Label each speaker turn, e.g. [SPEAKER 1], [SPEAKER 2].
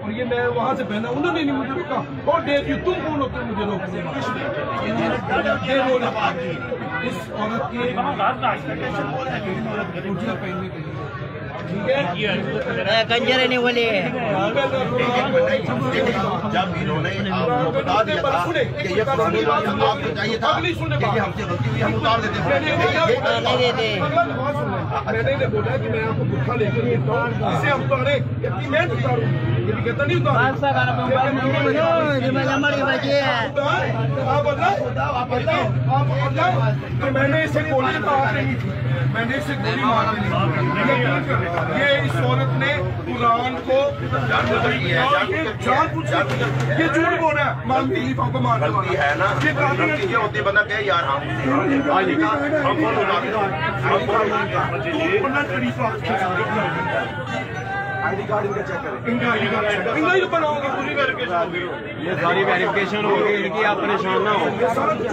[SPEAKER 1] اور یہ میں وہاں سے پہنا انہوں نے نہیں مجھے روکا۔ اور ڈیٹ یو تم کون ہوتے مجھے ہے اس عورت کی پہننے کے لیے۔ ٹھیک
[SPEAKER 2] کنجر نہیں بولے
[SPEAKER 3] جب انہوں نے آپ کو بتا دیا تھا کہ یہ پرانی بات آپ کو چاہیے تھا کہ یہ ہم سے غلطی ہوئی ہم اتار دیتے ہیں
[SPEAKER 2] نہیں دیتے
[SPEAKER 1] میں نے بولا کہ میں آپ کو بکھا لے کر دیتا ہوں اسے ہم اتارے اتنی میں اتاروں یہ کہتا نہیں
[SPEAKER 2] ہماری بچے
[SPEAKER 1] آپ تو میں نے اسے گولی مار نہیں تھی۔ میں نے اسے گولی مار نہیں یہ اس عورت نے قرآن کو جان پوچھ یہ جھوٹ بول رہا ہے۔ مانتی ہی کو مار
[SPEAKER 3] غلطی ہے نا۔
[SPEAKER 1] یہ قانون
[SPEAKER 3] غلطی یہ ہوتی بندہ کہ یار ہم آج نکاح ہم کون بنا ہم کون آئی ڈی کارڈ ان کا چیک کریں
[SPEAKER 1] انگا ہی بناؤ گے پوری ویریفکیشن ہوگی
[SPEAKER 4] یہ ساری ویریفکیشن ہوگی ان کی آپ پریشان نہ ہو
[SPEAKER 1] سارا کچھ